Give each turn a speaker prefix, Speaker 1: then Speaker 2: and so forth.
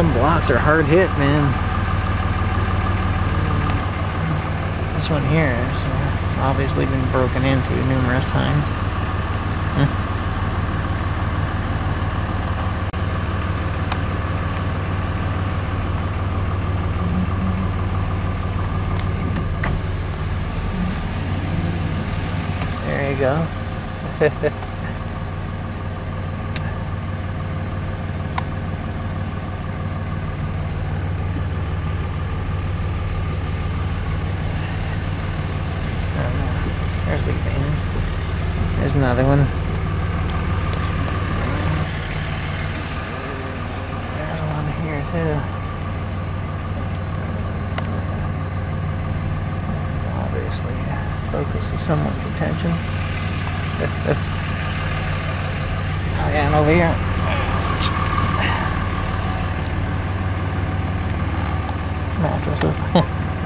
Speaker 1: Some blocks are hard hit, man. This one here has uh, obviously been broken into numerous times. There you go. Oh, There's Lisa Ann. There's another one. There's one here too. Obviously, focus of someone's attention. oh yeah, and over here. Mattresses.